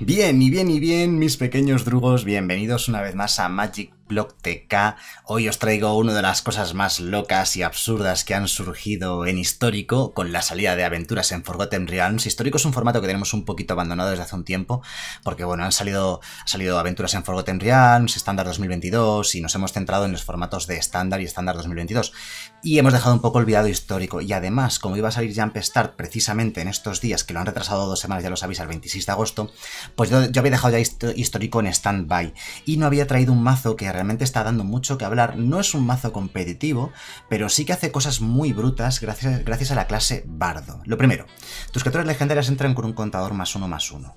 Bien, y bien, y bien, mis pequeños drugos, bienvenidos una vez más a Magic Block TK. Hoy os traigo una de las cosas más locas y absurdas que han surgido en histórico con la salida de aventuras en Forgotten Realms. Histórico es un formato que tenemos un poquito abandonado desde hace un tiempo, porque bueno, han salido, salido aventuras en Forgotten Realms, estándar 2022, y nos hemos centrado en los formatos de estándar y estándar 2022. Y hemos dejado un poco olvidado histórico. Y además, como iba a salir Jump Start precisamente en estos días, que lo han retrasado dos semanas, ya lo sabéis, al 26 de agosto, pues yo, yo había dejado ya histórico en stand-by. Y no había traído un mazo que realmente está dando mucho que hablar. No es un mazo competitivo, pero sí que hace cosas muy brutas gracias, gracias a la clase Bardo. Lo primero, tus criaturas legendarias entran con un contador más uno más uno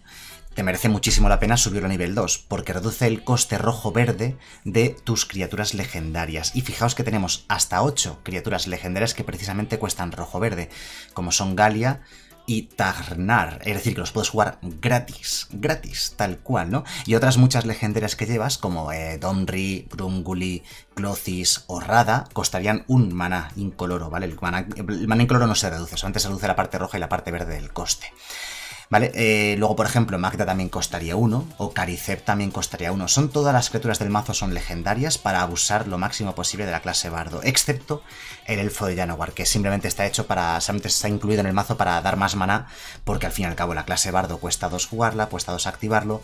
te merece muchísimo la pena subirlo a nivel 2, porque reduce el coste rojo-verde de tus criaturas legendarias. Y fijaos que tenemos hasta 8 criaturas legendarias que precisamente cuestan rojo-verde, como son Galia, y Tarnar, es decir, que los puedes jugar gratis, gratis, tal cual, ¿no? Y otras muchas legendarias que llevas, como eh, Donri, Grunguli, Clothis o Rada, costarían un maná incoloro, ¿vale? El maná, el maná incoloro no se reduce, solamente se reduce la parte roja y la parte verde del coste. ¿Vale? Eh, luego, por ejemplo, Magda también costaría uno, o Caricep también costaría uno. Son todas las criaturas del mazo son legendarias para abusar lo máximo posible de la clase Bardo, excepto el Elfo de Janowar, que simplemente está hecho para, simplemente está incluido en el mazo para dar más mana, porque al fin y al cabo la clase Bardo cuesta 2 jugarla, cuesta 2 activarlo,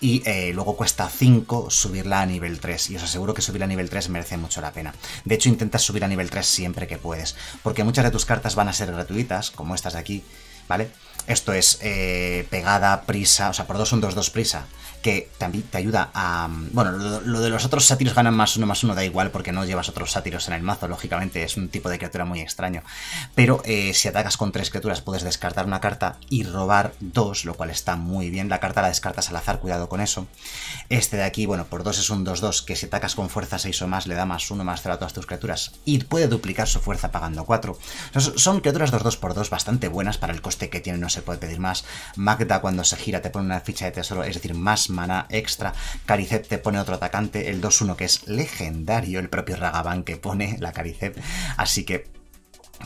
y eh, luego cuesta 5 subirla a nivel 3, y os aseguro que subirla a nivel 3 merece mucho la pena. De hecho, intentas subir a nivel 3 siempre que puedes, porque muchas de tus cartas van a ser gratuitas, como estas de aquí, ¿vale? Esto es eh, pegada, prisa, o sea, por dos son dos, dos prisa, que también te ayuda a... Bueno, lo, de los otros sátiros ganan más uno más uno da igual porque no llevas otros sátiros en el mazo, lógicamente es un tipo de criatura muy extraño. Pero eh, si atacas con tres criaturas puedes descartar una carta y robar dos, lo cual está muy bien. La carta la descartas al azar, cuidado con eso. Este de aquí, bueno, por dos es un 2-2, que si atacas con fuerza 6 o más le da más uno más 0 a todas tus criaturas. Y puede duplicar su fuerza pagando 4. Son criaturas 2-2 por 2 bastante buenas para el coste que tienen, no se puede pedir más. Magda cuando se gira te pone una ficha de tesoro, es decir, más mana extra. Caricep te pone otro atacante, el 2-1 que es legendario, el propio Ragavan que pone la Caricep. Así que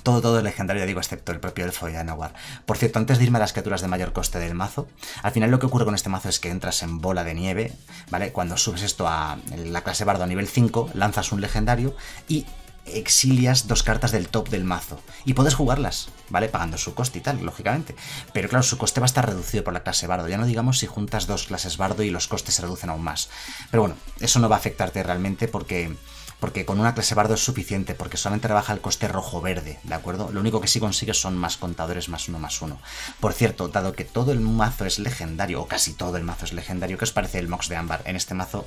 todo, todo es legendario, digo, excepto el propio Elfo de Anowar. Por cierto, antes de irme a las criaturas de mayor coste del mazo, al final lo que ocurre con este mazo es que entras en bola de nieve, ¿vale? Cuando subes esto a la clase bardo a nivel 5, lanzas un legendario y exilias dos cartas del top del mazo. Y puedes jugarlas, ¿vale? Pagando su coste y tal, lógicamente. Pero claro, su coste va a estar reducido por la clase bardo. Ya no digamos si juntas dos clases bardo y los costes se reducen aún más. Pero bueno, eso no va a afectarte realmente porque porque con una clase bardo es suficiente, porque solamente rebaja el coste rojo-verde, ¿de acuerdo? Lo único que sí consigues son más contadores más uno más uno. Por cierto, dado que todo el mazo es legendario, o casi todo el mazo es legendario, ¿qué os parece el Mox de Ámbar? En este mazo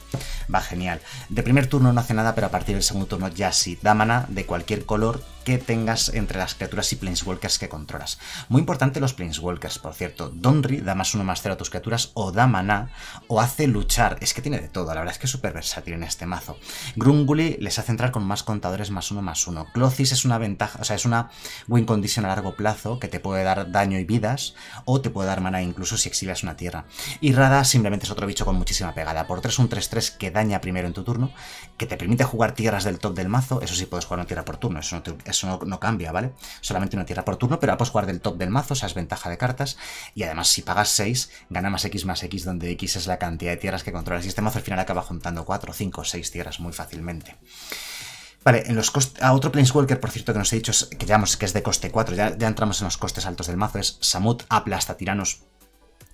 va genial. De primer turno no hace nada, pero a partir del segundo turno ya sí, da mana de cualquier color que tengas entre las criaturas y planeswalkers que controlas. Muy importante los planeswalkers, por cierto. Donry da más uno más cero a tus criaturas, o da mana, o hace luchar. Es que tiene de todo, la verdad es que es súper versátil en este mazo. Grunguli les hace entrar con más contadores más uno más uno. Clothis es una ventaja, o sea, es una win condition a largo plazo que te puede dar daño y vidas, o te puede dar mana incluso si exilias una tierra. Y Rada simplemente es otro bicho con muchísima pegada. Por 3 un 3-3 que daña primero en tu turno, que te permite jugar tierras del top del mazo, eso sí puedes jugar una tierra por turno, eso no te, eso no, cambia, ¿vale? Solamente una tierra por turno, pero la puedes jugar del top del mazo, esa es ventaja de cartas. Y además, si pagas 6, gana más X más X, donde X es la cantidad de tierras que controlas. Y este mazo al final acaba juntando 4, 5, 6 tierras muy fácilmente. Vale, en los a otro Planeswalker, por cierto, que nos he dicho que, que es de coste 4, ya, ya entramos en los costes altos del mazo, es Samut aplasta tiranos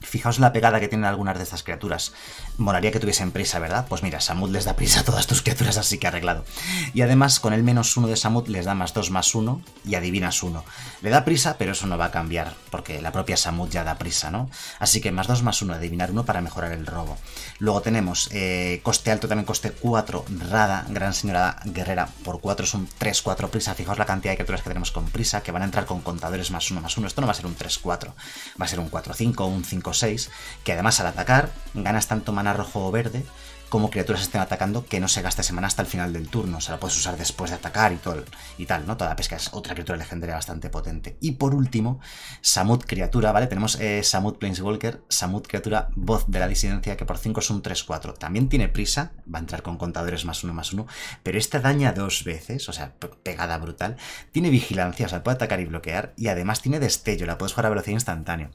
Fijaos la pegada que tienen algunas de estas criaturas. Molaría que tuviesen prisa, ¿verdad? Pues mira, Samud les da prisa a todas tus criaturas, así que arreglado. Y además, con el menos uno de Samud les da más dos más uno y adivinas uno. Le da prisa, pero eso no va a cambiar, porque la propia Samud ya da prisa, ¿no? Así que más dos más uno, adivinar uno para mejorar el robo. Luego tenemos eh, coste alto, también coste 4, Rada, Gran Señora Guerrera, por 4 es un 3-4 prisa. Fijaos la cantidad de criaturas que tenemos con prisa, que van a entrar con contadores más uno más uno. Esto no va a ser un 3-4, va a ser un 4-5, un 5 6, que además al atacar ganas tanto mana rojo o verde como criaturas estén atacando que no se gaste semana hasta el final del turno. O sea, la puedes usar después de atacar y, todo, y tal, ¿no? Toda la pesca es otra criatura legendaria bastante potente. Y por último, Samut criatura, ¿vale? Tenemos eh, Samut Planeswalker, Samut criatura, voz de la disidencia, que por 5 es un 3-4. También tiene prisa, va a entrar con contadores más uno más uno, pero esta daña dos veces, o sea, pegada brutal. Tiene vigilancia, o sea, puede atacar y bloquear, y además tiene destello, la puedes jugar a velocidad instantánea.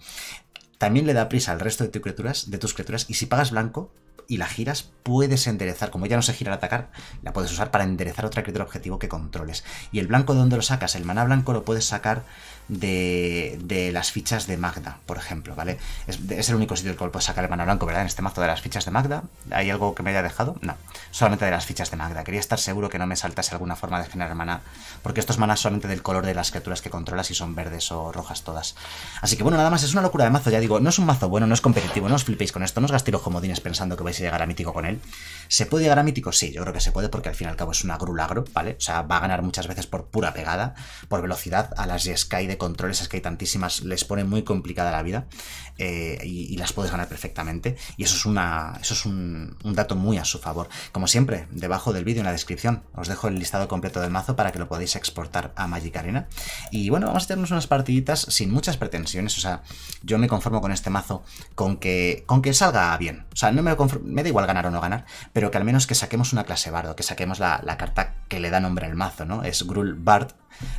También le da prisa al resto de, criaturas, de tus criaturas, y si pagas blanco, y la giras, puedes enderezar. Como ya no se gira al atacar, la puedes usar para enderezar otra criatura objetivo que controles. Y el blanco, ¿de dónde lo sacas? El maná blanco lo puedes sacar de, de las fichas de Magda, por ejemplo, ¿vale? Es, el único sitio del cual puedes sacar el maná blanco, ¿verdad? En este mazo de las fichas de Magda. ¿Hay algo que me haya dejado? No, solamente de las fichas de Magda. Quería estar seguro que no me saltase alguna forma de generar maná, porque estos maná solamente del color de las criaturas que controlas y son verdes o rojas todas. Así que bueno, nada más, es una locura de mazo, ya digo, no es un mazo bueno, no es competitivo, no os flipéis con esto, no os gastéis los comodines pensando que vais a llegar a mítico con él. ¿Se puede llegar a mítico? Sí, yo creo que se puede porque al fin y al cabo es una grulagro, ¿vale? O sea, va a ganar muchas veces por pura pegada, por velocidad. A las Sky de controles, es que hay tantísimas, les pone muy complicada la vida eh, y, las puedes ganar perfectamente. Y eso es, una, eso es un, dato muy a su favor. Como siempre, debajo del vídeo en la descripción os dejo el listado completo del mazo para que lo podáis exportar a Magic Arena. Y bueno, vamos a echarnos unas partiditas sin muchas pretensiones. O sea, yo me conformo con este mazo con que, con que salga bien. O sea, no me, me da igual ganar o no ganar, pero que al menos que saquemos una clase bardo, que saquemos la, carta que le da nombre al mazo, ¿no? Es Grul Bard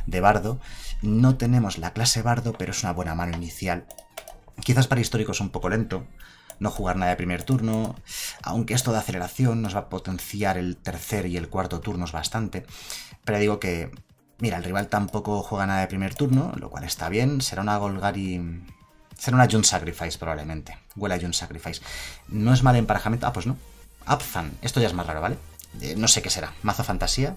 de bardo. No tenemos la clase bardo, pero es una buena mano inicial. Quizás para históricos un poco lento, no jugar nada de primer turno, aunque esto de aceleración nos va a potenciar el tercer y el cuarto turnos bastante, pero digo que, mira, el rival tampoco juega nada de primer turno, lo cual está bien, será una Golgari... Será una Jun Sacrifice probablemente, huele a Jun Sacrifice. ¿No es mal emparejamiento? Ah, pues no, Abzan, esto ya es más raro, ¿vale? Eh, no sé qué será. Mazo fantasía.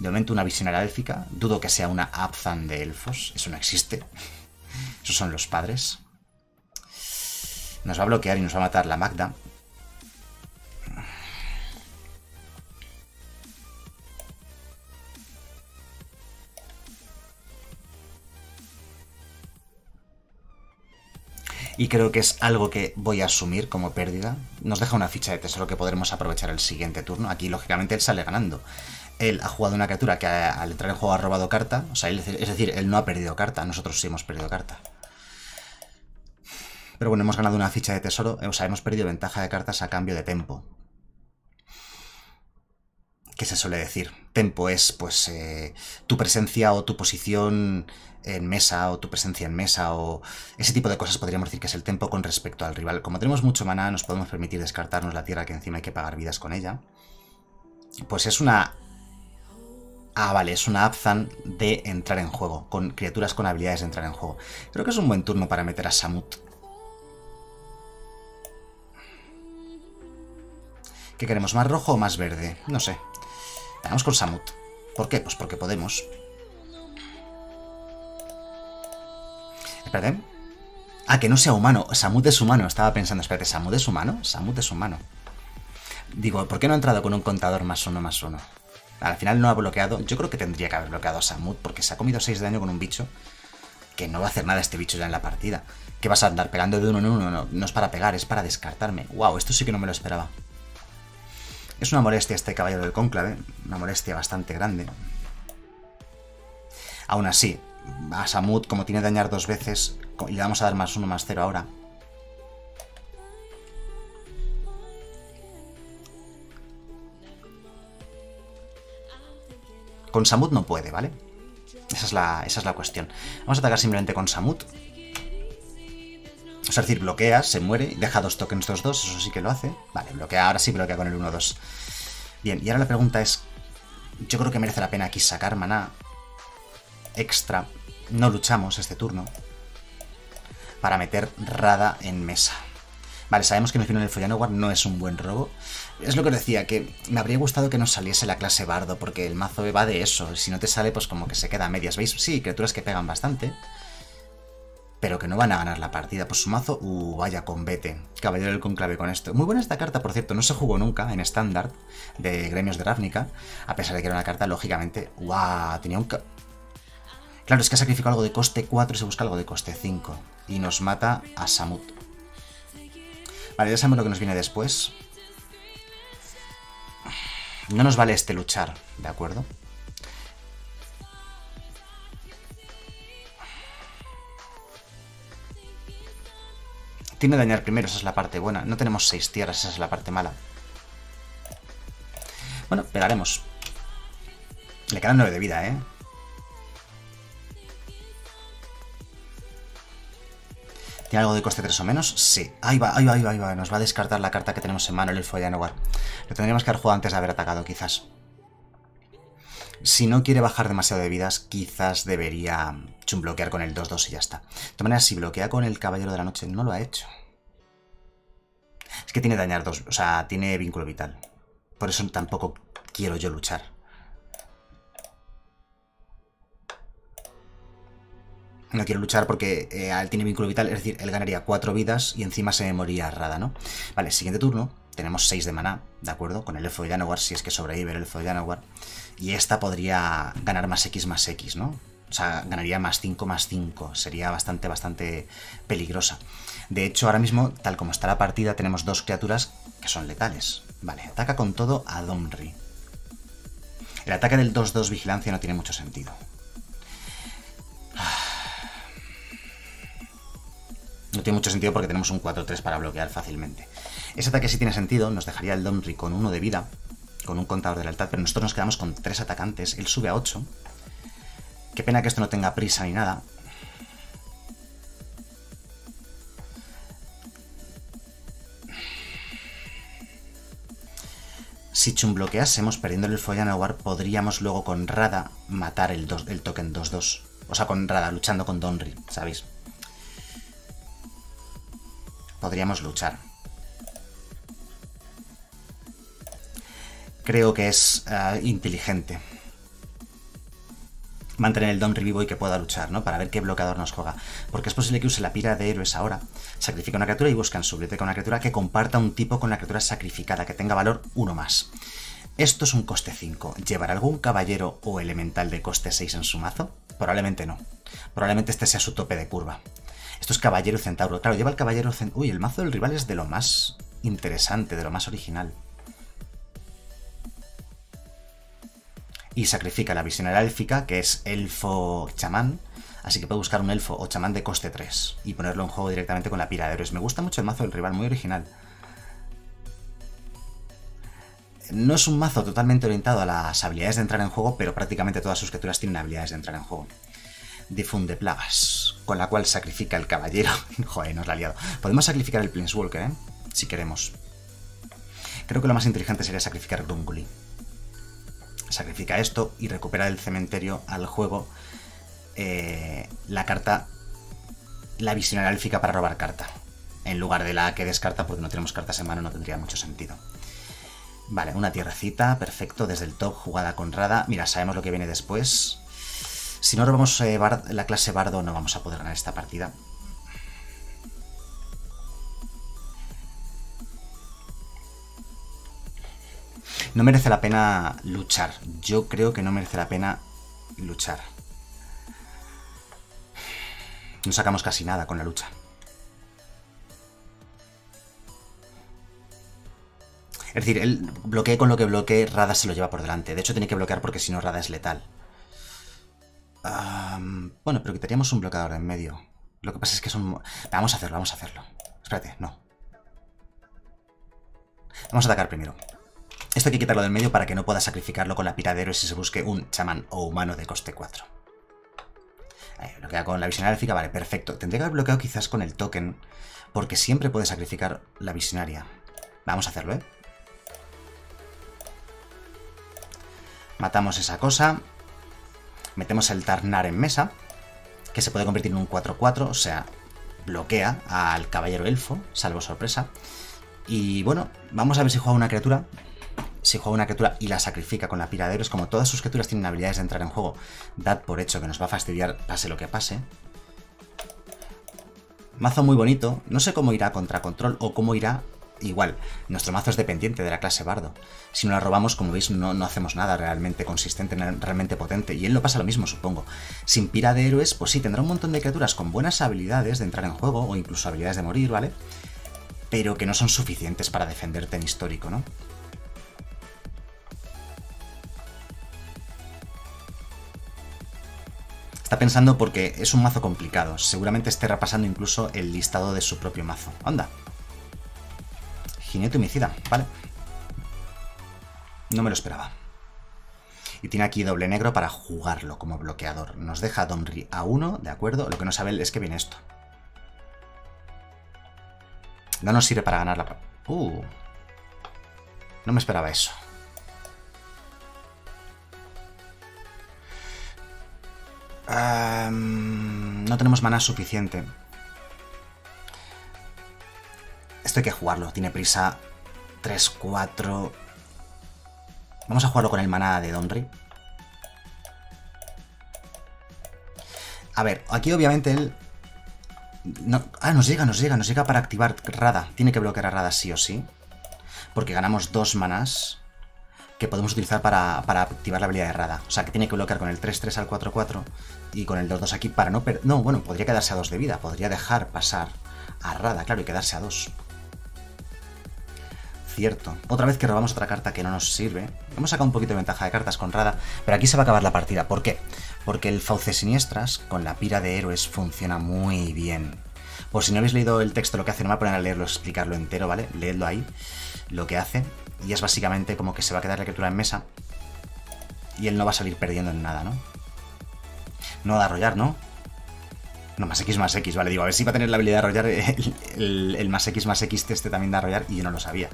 De momento una visionaria élfica. Dudo que sea una Abzan de elfos. Eso no existe. Esos son los padres. Nos va a bloquear y nos va a matar la Magda. y creo que es algo que voy a asumir como pérdida. Nos deja una ficha de tesoro que podremos aprovechar el siguiente turno. Aquí, lógicamente, él sale ganando. Él ha jugado una criatura que al entrar en juego ha robado carta. O sea, es decir, él no ha perdido carta. Nosotros sí hemos perdido carta. Pero bueno, hemos ganado una ficha de tesoro. O sea, hemos perdido ventaja de cartas a cambio de tempo. ¿Qué se suele decir? Tempo es, pues, eh, tu presencia o tu posición en mesa o tu presencia en mesa o ese tipo de cosas podríamos decir que es el tempo con respecto al rival. Como tenemos mucho maná, nos podemos permitir descartarnos la tierra que encima hay que pagar vidas con ella. Pues es una... Ah, vale, es una Abzan de entrar en juego, con criaturas con habilidades de entrar en juego. Creo que es un buen turno para meter a Samut. ¿Qué queremos? ¿Más rojo o más verde? No sé. Vamos con Samut. ¿Por qué? Pues porque podemos. Espérate. Ah, que no sea humano. Samut es humano. Estaba pensando, espérate, ¿Samut es humano? Samut es humano. Digo, ¿por qué no ha entrado con un contador más uno más uno? Al final no ha bloqueado. Yo creo que tendría que haber bloqueado a Samut porque se ha comido 6 de daño con un bicho que no va a hacer nada este bicho ya en la partida. ¿Qué vas a andar pegando de uno en uno? No, no es para pegar, es para descartarme. Wow, esto sí que no me lo esperaba. Es una molestia este caballero del cónclave, una molestia bastante grande. Aún así, a Samut, como tiene dañar dos veces, le vamos a dar más uno más cero ahora. Con Samut no puede, ¿vale? Esa es, la, esa es la cuestión. Vamos a atacar simplemente con Samut. Es decir, bloquea, se muere, deja dos tokens 2-2, eso sí que lo hace. Vale, bloquea, ahora sí bloquea con el 1-2. Bien, y ahora la pregunta es, yo creo que merece la pena aquí sacar maná extra no luchamos este turno para meter Rada en mesa. Vale, sabemos que el final del Follanowar no es un buen robo. Es lo que os decía, que me habría gustado que nos saliese la clase bardo, porque el mazo va de eso. Si no te sale, pues como que se queda a medias. ¿Veis? Sí, criaturas que pegan bastante, pero que no van a ganar la partida. Pues su mazo, uh, vaya combate. Caballero del conclave con esto. Muy buena esta carta, por cierto, no se jugó nunca en estándar de gremios de Ravnica, a pesar de que era una carta, lógicamente, ¡guau! Tenía un, Claro, es que ha sacrificado algo de coste 4 y se busca algo de coste 5. Y nos mata a Samut. Vale, ya sabemos lo que nos viene después. No nos vale este luchar, ¿de acuerdo? Tiene dañar primero, esa es la parte buena. No tenemos seis tierras, esa es la parte mala. Bueno, pegaremos. Le quedan nueve de vida, ¿eh? ¿Tiene algo de coste 3 o menos? Sí. Ahí va, ahí va, ahí va, ahí va. Nos va a descartar la carta que tenemos en mano, el elfo de. Lo tendríamos que haber jugado antes de haber atacado, quizás. Si no quiere bajar demasiado de vidas, quizás debería bloquear con el 2-2 y ya está. De todas maneras, si bloquea con el Caballero de la Noche, no lo ha hecho. Es que tiene dañar dos, o sea, tiene vínculo vital. Por eso tampoco quiero yo luchar. No quiero luchar porque eh, él tiene vínculo vital, es decir, él ganaría 4 vidas y encima se me moría Rada, ¿no? Vale, siguiente turno, tenemos 6 de maná, ¿de acuerdo? Con el elfo de Janowar, si es que sobrevive el elfo de Janowar. Y esta podría ganar más X más X, ¿no? O sea, ganaría más 5 más 5. Sería bastante, bastante peligrosa. De hecho, ahora mismo, tal como está la partida, tenemos dos criaturas que son letales. Vale, ataca con todo a Domri. El ataque del 2-2 vigilancia no tiene mucho sentido. No tiene mucho sentido porque tenemos un 4-3 para bloquear fácilmente. Ese ataque sí tiene sentido, nos dejaría el Domri con uno de vida, con un contador de lealtad, pero nosotros nos quedamos con tres atacantes. Él sube a 8. Qué pena que esto no tenga prisa ni nada. Si chumbloqueásemos perdiendo el Follanawar, podríamos luego con Rada matar el, el token 2-2. O sea, con Rada, luchando con Donry, ¿sabéis? Podríamos luchar. Creo que es eh, inteligente mantener el Don revivo y que pueda luchar, ¿no? Para ver qué bloqueador nos juega. Porque es posible que use la pira de héroes ahora, sacrifica una criatura y busca en su biblioteca una criatura que comparta un tipo con la criatura sacrificada, que tenga valor 1 más. Esto es un coste 5. ¿Llevará algún caballero o elemental de coste 6 en su mazo? Probablemente no. Probablemente este sea su tope de curva. Esto es caballero centauro. Claro, lleva el caballero centauro. Uy, el mazo del rival es de lo más interesante, de lo más original. Y sacrifica la visionaria élfica, que es elfo chamán, así que puedo buscar un elfo o chamán de coste 3 y ponerlo en juego directamente con la pira de héroes. Me gusta mucho el mazo del rival, muy original. No es un mazo totalmente orientado a las habilidades de entrar en juego, pero prácticamente todas sus criaturas tienen habilidades de entrar en juego. Difunde plagas, con la cual sacrifica el caballero. Joder, nos la ha liado. Podemos sacrificar el Planeswalker, ¿eh? Si queremos. Creo que lo más inteligente sería sacrificar Grunguli sacrifica esto y recupera del cementerio al juego eh, la carta, la élfica para robar carta. En lugar de la que descarta porque no tenemos cartas en mano no tendría mucho sentido. Vale, una tierrecita, perfecto, desde el top, jugada con Rada. Mira, sabemos lo que viene después. Si no robamos eh, la clase Bardo no vamos a poder ganar esta partida. No merece la pena luchar. Yo creo que no merece la pena luchar. No sacamos casi nada con la lucha. Es decir, él bloquee con lo que bloquee, Rada se lo lleva por delante. De hecho, tiene que bloquear porque si no, Rada es letal. bueno, pero quitaríamos un bloqueador en medio. Lo que pasa es que son... Vamos a hacerlo, vamos a hacerlo. Espérate, no. Vamos a atacar primero. Esto hay que quitarlo del medio para que no pueda sacrificarlo con la piradero si se busque un chamán o humano de coste 4. Ahí, bloquea con la visionaria élfica, vale, perfecto. Tendría que haber bloqueado quizás con el token, porque siempre puede sacrificar la visionaria. Vamos a hacerlo, ¿eh? Matamos esa cosa. Metemos el Tarnar en mesa, que se puede convertir en un 4-4, o sea, bloquea al caballero elfo, salvo sorpresa. Y bueno, vamos a ver si juega una criatura si juega una criatura y la sacrifica con la piradero, es como todas sus criaturas tienen habilidades de entrar en juego, dad por hecho que nos va a fastidiar pase lo que pase. Mazo muy bonito, no sé cómo irá contra control o cómo irá igual. Nuestro mazo es dependiente de la clase bardo. Si no la robamos, como veis, no, no hacemos nada realmente consistente, realmente potente. Y él lo pasa lo mismo, supongo. Sin pira de héroes, pues sí, tendrá un montón de criaturas con buenas habilidades de entrar en juego o incluso habilidades de morir, ¿vale? Pero que no son suficientes para defenderte en histórico, ¿no? Está pensando porque es un mazo complicado. Seguramente esté repasando incluso el listado de su propio mazo. Anda. Jinete homicida, vale. No me lo esperaba. Y tiene aquí doble negro para jugarlo como bloqueador. Nos deja Domri a uno, ¿de acuerdo? Lo que no sabe es que viene esto. No nos sirve para ganar la... Uh. No me esperaba eso. No tenemos mana suficiente. Esto hay que jugarlo. Tiene prisa 3, 4... Vamos a jugarlo con el maná de Donry. A ver, aquí obviamente él... ah, nos llega, nos llega, nos llega para activar Rada. Tiene que bloquear a Rada sí o sí. Porque ganamos dos manás que podemos utilizar para, activar la habilidad de Rada. O sea, que tiene que bloquear con el 3-3 al 4-4 y con el 2-2 aquí para no perder... No, bueno, podría quedarse a 2 de vida. Podría dejar pasar a Rada, claro, y quedarse a 2. Cierto. Otra vez que robamos otra carta que no nos sirve. Hemos sacado un poquito de ventaja de cartas con Rada, pero aquí se va a acabar la partida. ¿Por qué? Porque el Fauce Siniestras con la pira de héroes funciona muy bien. Por si no habéis leído el texto, lo que hace, no me voy a poner a leerlo, explicarlo entero, ¿vale? Leedlo ahí, lo que hace. Y es básicamente como que se va a quedar la criatura en mesa y él no va a salir perdiendo en nada, ¿no? No va a arrollar, ¿no? No, más X más X, vale, digo, a ver si va a tener la habilidad de arrollar el, más X más X este también de arrollar y yo no lo sabía.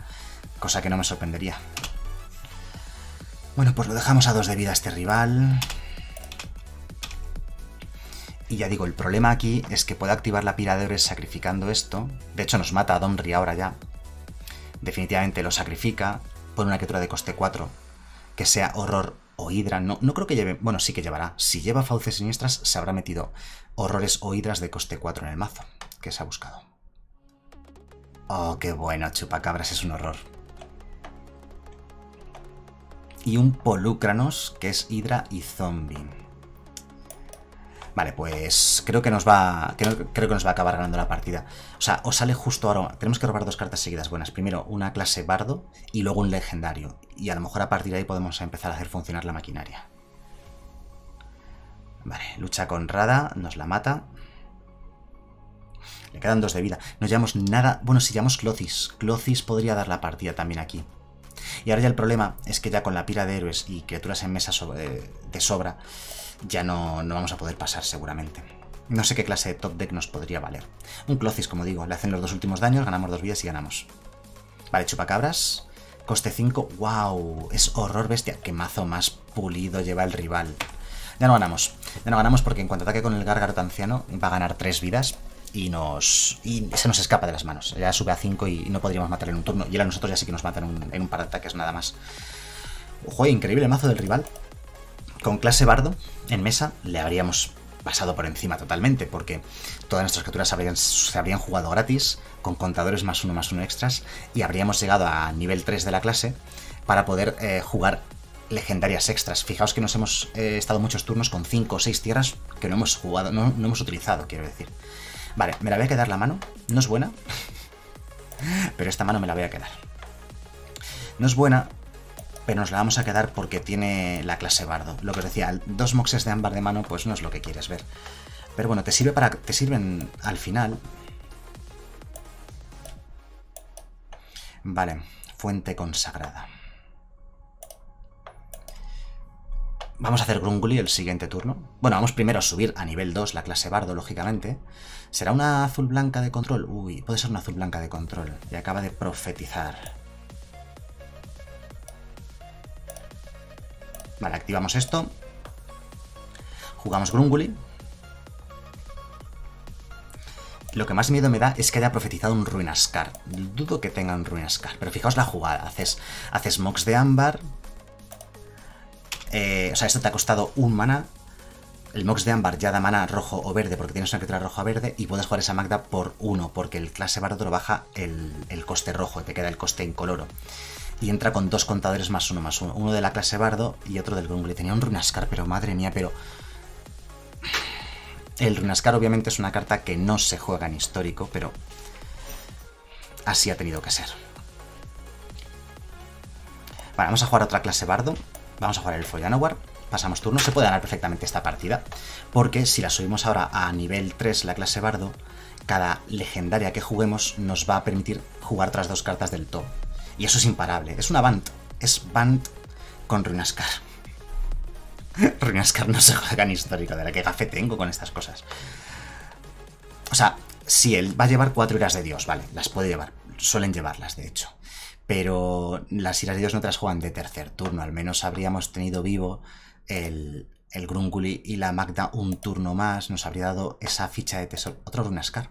Cosa que no me sorprendería. Bueno, pues lo dejamos a dos de vida a este rival. Y ya digo, el problema aquí es que puede activar la pira sacrificando esto. De hecho, nos mata a Domri ahora ya. Definitivamente lo sacrifica. Pone una criatura de coste 4. Que sea horror o hidra. No, no creo que lleve... Bueno, sí que llevará. Si lleva fauces siniestras, se habrá metido horrores o hidras de coste 4 en el mazo. Que se ha buscado. Oh, qué bueno, chupacabras, es un horror. Y un polúcranos, que es hidra y zombie. Vale, pues creo que nos va creo, que nos va a acabar ganando la partida. O sea, os sale justo ahora... Tenemos que robar dos cartas seguidas buenas. Primero una clase bardo y luego un legendario. Y a lo mejor a partir de ahí podemos empezar a hacer funcionar la maquinaria. Vale, lucha con Rada, nos la mata. Le quedan dos de vida. No llevamos nada... Bueno, si llevamos Clothis. Clothis podría dar la partida también aquí. Y ahora ya el problema es que ya con la pira de héroes y criaturas en mesa de sobra ya no, no vamos a poder pasar seguramente. No sé qué clase de top deck nos podría valer. Un Clothis, como digo, le hacen los dos últimos daños, ganamos dos vidas y ganamos. Vale, chupacabras. Coste 5. ¡Wow! Es horror bestia. Qué mazo más pulido lleva el rival. Ya no ganamos. Ya no ganamos porque en cuanto ataque con el Gárgaro anciano va a ganar tres vidas y nos y se nos escapa de las manos. Ya sube a 5 y no podríamos matarle en un turno. Y ahora nosotros ya sí que nos matan en un, par de ataques nada más. Ojo, increíble mazo del rival. Con clase bardo en mesa le habríamos pasado por encima totalmente, porque todas nuestras criaturas se habrían jugado gratis, con contadores más uno más uno extras, y habríamos llegado a nivel 3 de la clase para poder eh, jugar legendarias extras. Fijaos que nos hemos eh, estado muchos turnos con 5 o 6 tierras que no hemos jugado, no, no hemos utilizado, quiero decir. Vale, me la voy a quedar la mano. No es buena, pero esta mano me la voy a quedar. No es buena pero nos la vamos a quedar porque tiene la clase bardo. Lo que os decía, dos moxes de ámbar de mano pues no es lo que quieres ver. Pero bueno, te sirve para te sirven al final. Vale, fuente consagrada. Vamos a hacer Grunguli el siguiente turno. Bueno, vamos primero a subir a nivel 2 la clase bardo, lógicamente. ¿Será una azul blanca de control? Uy, puede ser una azul blanca de control. Y acaba de profetizar. Vale, activamos esto. Jugamos Grunguli. Lo que más miedo me da es que haya profetizado un Ruinascar. Dudo que tenga un Ruinascar. Pero fijaos la jugada. Haces, haces Mox de ámbar. Eh, o sea, esto te ha costado un mana. El Mox de ámbar ya da mana rojo o verde porque tienes una criatura roja o verde. Y puedes jugar esa Magda por uno porque el clase bardo baja el, el coste rojo. Te queda el coste incoloro y entra con dos contadores más uno más uno. Uno de la clase bardo y otro del Grungli. Tenía un Runascar, pero madre mía, pero... El Runascar obviamente es una carta que no se juega en histórico, pero así ha tenido que ser. Vale, vamos a jugar otra clase bardo. Vamos a jugar el Follanowar. pasamos turno, se puede ganar perfectamente esta partida, porque si la subimos ahora a nivel 3, la clase bardo, cada legendaria que juguemos nos va a permitir jugar tras dos cartas del top. Y eso es imparable. Es una Band. Es Band con Runascar. Runascar no se juega en histórico, de la que gafe tengo con estas cosas. O sea, si él va a llevar cuatro iras de Dios, vale, las puede llevar. Suelen llevarlas, de hecho. Pero las iras de Dios no te las juegan de tercer turno. Al menos habríamos tenido vivo el, el Grunguli y la Magda un turno más. Nos habría dado esa ficha de tesoro. Otro Runascar.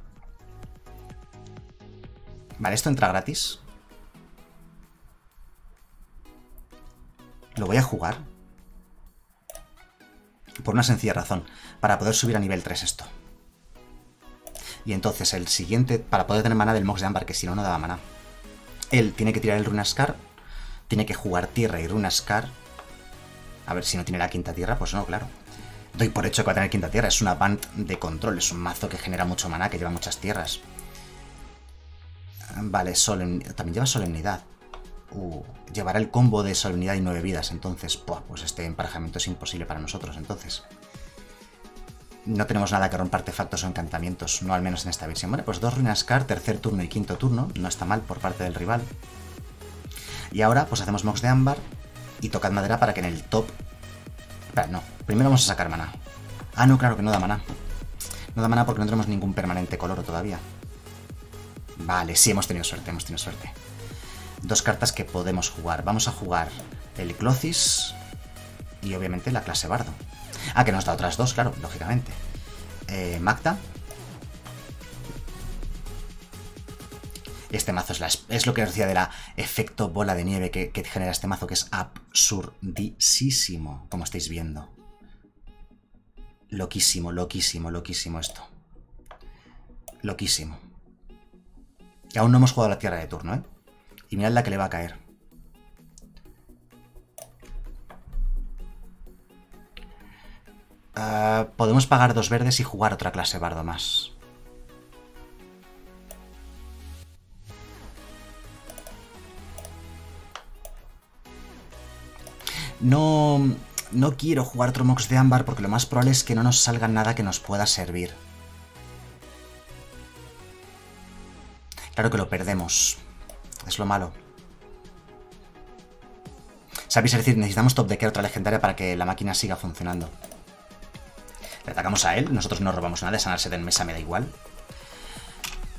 Vale, esto entra gratis. Lo voy a jugar. Por una sencilla razón. Para poder subir a nivel 3 esto. Y entonces el siguiente, para poder tener mana del Mox de Ámbar, que si no, no daba mana. Él tiene que tirar el Runascar, tiene que jugar tierra y Runascar. A ver, si no tiene la quinta tierra, pues no, claro. Doy por hecho que va a tener quinta tierra, es una band de control, es un mazo que genera mucho mana, que lleva muchas tierras. Vale, también lleva solemnidad. Uh, llevará el combo de solemnidad y nueve vidas, entonces, pues este emparejamiento es imposible para nosotros, entonces. No tenemos nada que romper artefactos o encantamientos, no al menos en esta versión. Vale, pues dos ruinas car, tercer turno y quinto turno, no está mal por parte del rival. Y ahora, pues hacemos mox de ámbar y tocad madera para que en el top... Espera, no, primero vamos a sacar mana. Ah, no, claro que no da mana. No da mana porque no tenemos ningún permanente color todavía. Vale, sí, hemos tenido suerte, hemos tenido suerte. Dos cartas que podemos jugar. Vamos a jugar el y obviamente la clase Bardo. Ah, que nos da otras dos, claro, lógicamente. Eh, Magda. Este mazo es, es, lo que os decía de la efecto bola de nieve que, que genera este mazo, que es absurdísimo, como estáis viendo. Loquísimo, loquísimo, loquísimo esto. Loquísimo. Y aún no hemos jugado la tierra de turno, ¿eh? La que le va a caer. Ah, podemos pagar dos verdes y jugar otra clase bardo más. No, no quiero jugar otro Mox de ámbar porque lo más probable es que no nos salga nada que nos pueda servir. Claro que lo perdemos. Es lo malo. ¿Sabéis? Es decir, necesitamos top decker otra legendaria para que la máquina siga funcionando. Le atacamos a él, nosotros no robamos nada, sanarse de mesa me da igual.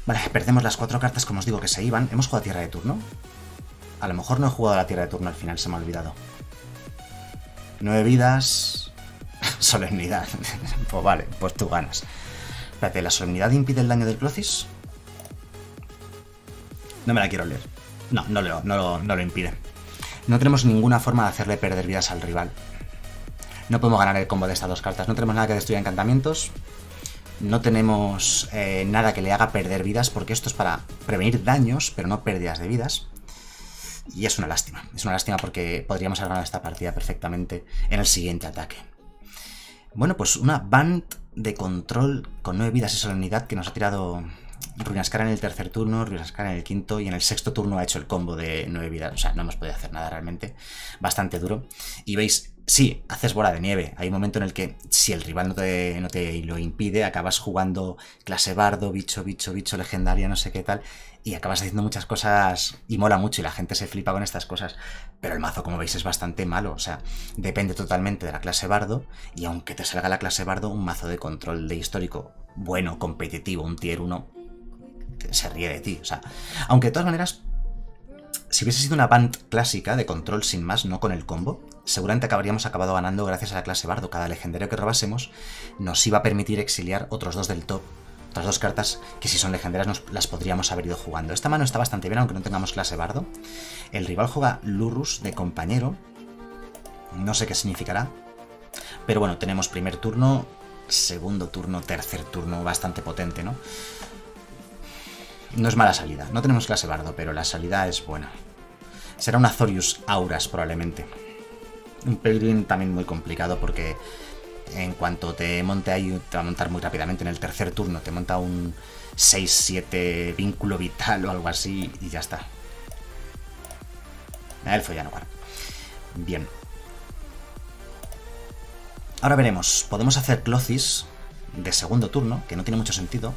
Vale, perdemos las cuatro cartas, como os digo, que se iban. ¿Hemos jugado a tierra de turno? A lo mejor no he jugado a la tierra de turno al final, se me ha olvidado. Nueve vidas... solemnidad. pues vale, pues tú ganas. Espérate, ¿la solemnidad impide el daño del Clocis? No me la quiero leer. No, no, lo, no, no lo impide. No tenemos ninguna forma de hacerle perder vidas al rival. No podemos ganar el combo de estas dos cartas. No tenemos nada que destruya encantamientos. No tenemos eh, nada que le haga perder vidas, porque esto es para prevenir daños, pero no pérdidas de vidas. Y es una lástima. Es una lástima porque podríamos haber ganado esta partida perfectamente en el siguiente ataque. Bueno, pues una band de control con nueve vidas y solemnidad que nos ha tirado Ruinascar en el tercer turno, Ruinascar en el quinto y en el sexto turno ha hecho el combo de nueve vidas. O sea, no hemos podido hacer nada realmente. Bastante duro. Y veis, sí, haces bola de nieve. Hay un momento en el que si el rival no te, no te lo impide, acabas jugando clase bardo, bicho, bicho, bicho, legendaria, no sé qué tal. Y acabas haciendo muchas cosas y mola mucho y la gente se flipa con estas cosas. Pero el mazo, como veis, es bastante malo. O sea, depende totalmente de la clase bardo. Y aunque te salga la clase bardo, un mazo de control de histórico bueno, competitivo, un tier 1, se ríe de ti. O sea, aunque de todas maneras, si hubiese sido una band clásica de control sin más, no con el combo, seguramente habríamos acabado ganando gracias a la clase bardo. Cada legendario que robásemos nos iba a permitir exiliar otros dos del top. Otras dos cartas que si son legendarias nos las podríamos haber ido jugando. Esta mano está bastante bien, aunque no tengamos clase bardo. El rival juega Lurrus de compañero. No sé qué significará. Pero bueno, tenemos primer turno, segundo turno, tercer turno, bastante potente, ¿no? No es mala salida. No tenemos clase bardo, pero la salida es buena. Será un Azorius Auras probablemente. Un Pelgrim también muy complicado porque en cuanto te monte ahí, te va a montar muy rápidamente en el tercer turno. Te monta un 6-7 vínculo vital o algo así y ya está. Elfo ya no, Bien. Ahora veremos, podemos hacer Clothis de segundo turno, que no tiene mucho sentido,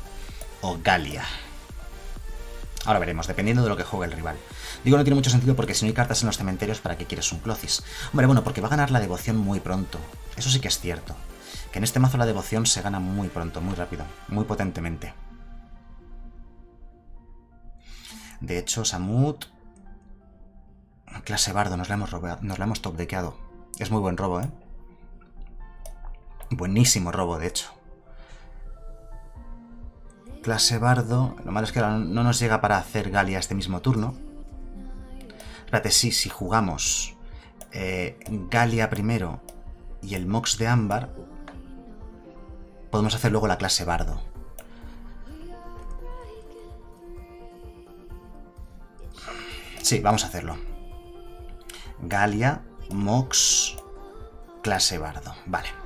o Galia. Ahora veremos, dependiendo de lo que juegue el rival. Digo no tiene mucho sentido porque si no hay cartas en los cementerios, ¿para qué quieres un Clothis? Hombre, bueno, porque va a ganar la devoción muy pronto. Eso sí que es cierto. Que en este mazo la devoción se gana muy pronto, muy rápido, muy potentemente. De hecho, Samut... Clase Bardo, nos la hemos, robado, top Es muy buen robo, ¿eh? Buenísimo robo, de hecho. Clase Bardo... Lo malo es que no nos llega para hacer Galia este mismo turno. Espérate, sí, si jugamos eh, Galia primero y el Mox de Ámbar, podemos hacer luego la clase Bardo. Sí, vamos a hacerlo. Galia, Mox, clase Bardo. Vale.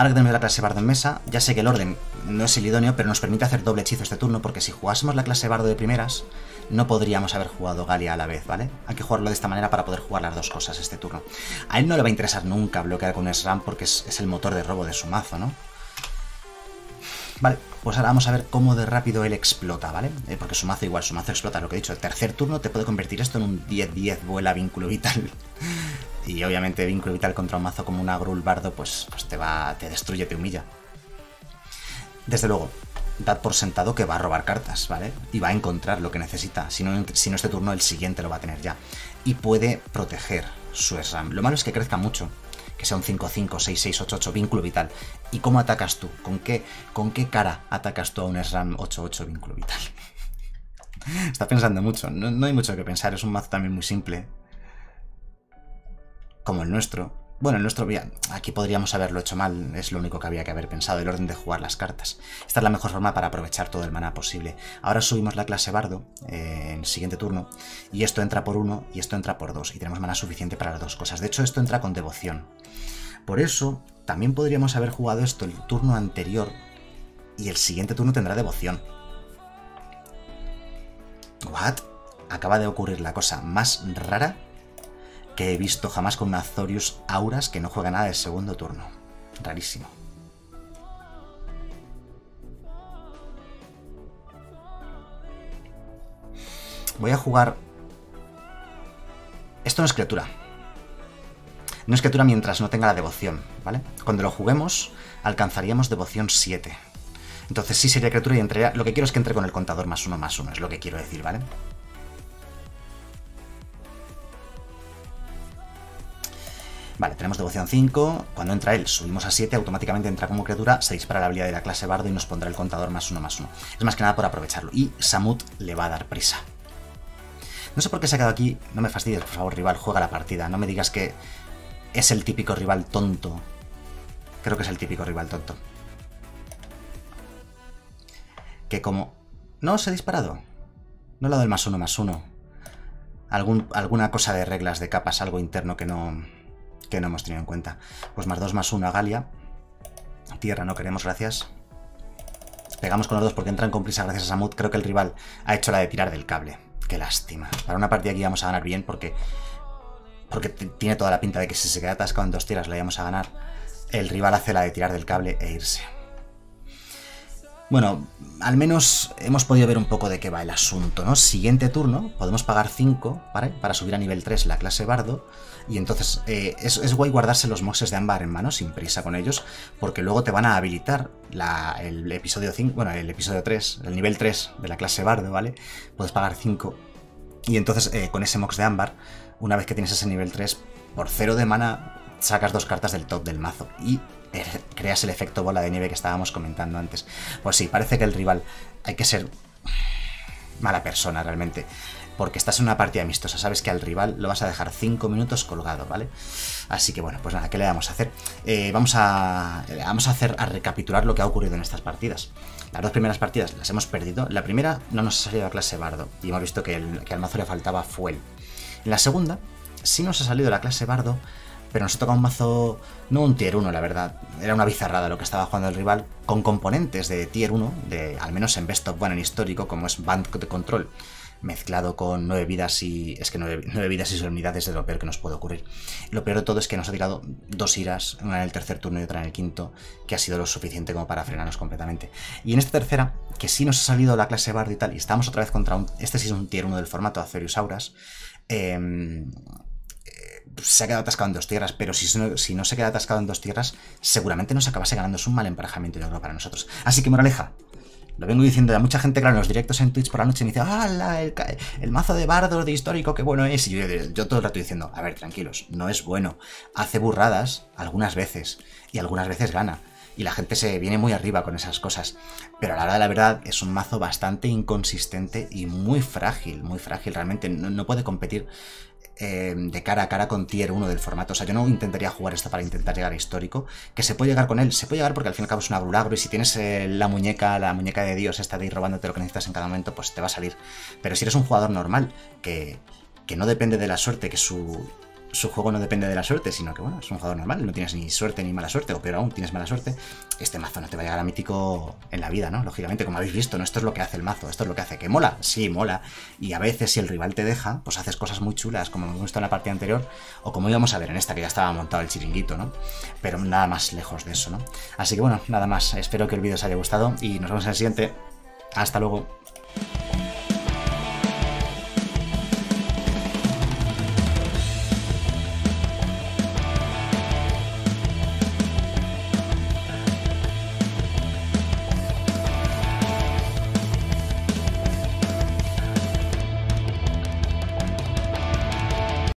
Ahora que tenemos la clase Bardo en mesa, ya sé que el orden no es el idóneo, pero nos permite hacer doble hechizo este turno, porque si jugásemos la clase Bardo de primeras, no podríamos haber jugado Galia a la vez, ¿vale? Hay que jugarlo de esta manera para poder jugar las dos cosas este turno. A él no le va a interesar nunca bloquear con SRAM porque es, el motor de robo de su mazo, ¿no? Vale, pues ahora vamos a ver cómo de rápido él explota, ¿vale? Eh, porque su mazo igual, su mazo explota, lo que he dicho, el tercer turno te puede convertir esto en un 10-10 vuela vínculo vital. Y obviamente vínculo vital contra un mazo como un Agrul Bardo, pues, pues te va, te destruye, te humilla. Desde luego, dad por sentado que va a robar cartas, ¿vale? Y va a encontrar lo que necesita. Si no, si no este turno, el siguiente lo va a tener ya. Y puede proteger su SRAM. Lo malo es que crezca mucho. Que sea un 5-5, 6-6, 8-8, vínculo vital. ¿Y cómo atacas tú? ¿Con qué, ¿Con qué cara atacas tú a un SRAM 8-8 vínculo vital? Está pensando mucho. No, no hay mucho que pensar. Es un mazo también muy simple. Como el nuestro. Bueno, el nuestro aquí podríamos haberlo hecho mal, es lo único que había que haber pensado, el orden de jugar las cartas. Esta es la mejor forma para aprovechar todo el mana posible. Ahora subimos la clase Bardo eh, en el siguiente turno, y esto entra por uno y esto entra por dos, y tenemos mana suficiente para las dos cosas. De hecho, esto entra con devoción. Por eso, también podríamos haber jugado esto el turno anterior, y el siguiente turno tendrá devoción. ¿What? Acaba de ocurrir la cosa más rara que he visto jamás con una Azorius Auras que no juega nada de segundo turno. Rarísimo. Voy a jugar... Esto no es criatura. No es criatura mientras no tenga la devoción, ¿vale? Cuando lo juguemos, alcanzaríamos devoción 7. Entonces sí sería criatura y entraría... Lo que quiero es que entre con el contador más uno más uno, es lo que quiero decir. Vale, tenemos devoción 5. Cuando entra él, subimos a 7, automáticamente entra como criatura, se dispara la habilidad de la clase bardo y nos pondrá el contador más 1 más 1. Es más que nada por aprovecharlo. Y Samut le va a dar prisa. No sé por qué se ha quedado aquí. No me fastidies, por favor, rival, juega la partida. No me digas que es el típico rival tonto. Creo que es el típico rival tonto. Que como... No, se ha disparado. No le ha dado el más 1 más 1. Algún, alguna cosa de reglas de capas, algo interno que no que no hemos tenido en cuenta. Pues más 2 más 1 a Galia. Tierra no queremos, gracias. Pegamos con los dos porque entran con prisa gracias a Samut. Creo que el rival ha hecho la de tirar del cable. Qué lástima. Para una partida aquí vamos a ganar bien porque... Porque tiene toda la pinta de que si se queda atascado en dos tiras la íbamos a ganar. El rival hace la de tirar del cable e irse. Bueno, al menos hemos podido ver un poco de qué va el asunto, ¿no? Siguiente turno, podemos pagar 5 para subir a nivel 3 la clase Bardo. Y entonces eh, es, guay guardarse los moxes de ámbar en mano, sin prisa con ellos, porque luego te van a habilitar el episodio 5, bueno, el episodio 3, el nivel 3 de la clase Bardo, ¿vale? Puedes pagar 5. Y entonces eh, con ese mox de ámbar, una vez que tienes ese nivel 3, por 0 de mana, sacas dos cartas del top del mazo. Y creas el efecto bola de nieve que estábamos comentando antes. Pues sí, parece que el rival hay que ser mala persona realmente. Porque estás en una partida amistosa, sabes que al rival lo vas a dejar 5 minutos colgado, ¿vale? Así que bueno, pues nada, ¿qué le vamos a hacer? Eh, vamos, a, vamos a hacer a recapitular lo que ha ocurrido en estas partidas. Las dos primeras partidas las hemos perdido. La primera no nos ha salido a clase bardo y hemos visto que, que al mazo le faltaba fuel. En la segunda sí nos ha salido la clase bardo, pero nos ha tocado un mazo, no un tier 1, la verdad. Era una bizarrada lo que estaba jugando el rival, con componentes de tier 1, de, al menos en Best of One en histórico, como es Band de Control. mezclado con nueve vidas y. Es que nueve, vidas y solemnidades es lo peor que nos puede ocurrir. Lo peor de todo es que nos ha tirado dos iras, una en el tercer turno y otra en el quinto, que ha sido lo suficiente como para frenarnos completamente. Y en esta tercera, que sí nos ha salido la clase Bardo y tal, y estamos otra vez contra un. Este sí es un tier 1 del formato Azorius Auras. Eh, se ha quedado atascado en dos tierras, pero si, si no se queda atascado en dos tierras, seguramente nos acabase ganando. Es un mal emparejamiento, yo creo, para nosotros. Así que, moraleja, lo vengo diciendo, a mucha gente, claro, en los directos en Twitch por la noche me dice, ¡ah, el, mazo de bardos de histórico, qué bueno es! Y yo, yo, todo el rato diciendo, a ver, tranquilos, no es bueno. Hace burradas algunas veces, y algunas veces gana. Y la gente se viene muy arriba con esas cosas. Pero a la hora de la verdad es un mazo bastante inconsistente y muy frágil, muy frágil. Realmente no puede competir eh, de cara a cara con tier 1 del formato. O sea, yo no intentaría jugar esto para intentar llegar a histórico. Que se puede llegar con él, se puede llegar porque al fin y al cabo es una brulagro y si tienes eh, la muñeca, la muñeca de Dios esta de ir robándote lo que necesitas en cada momento, pues te va a salir. Pero si eres un jugador normal, que, que no depende de la suerte, que su su juego no depende de la suerte, sino que bueno, es un jugador normal, no tienes ni suerte ni mala suerte, o peor aún, tienes mala suerte, este mazo no te va a llegar a mítico en la vida, ¿no? Lógicamente, como habéis visto, no esto es lo que hace el mazo, esto es lo que hace que mola, sí, mola, y a veces si el rival te deja, pues haces cosas muy chulas, como hemos visto en la partida anterior, o como íbamos a ver en esta, que ya estaba montado el chiringuito, ¿no? Pero nada más lejos de eso, ¿no? Así que bueno, nada más, espero que el vídeo os haya gustado y nos vemos en el siguiente. Hasta luego.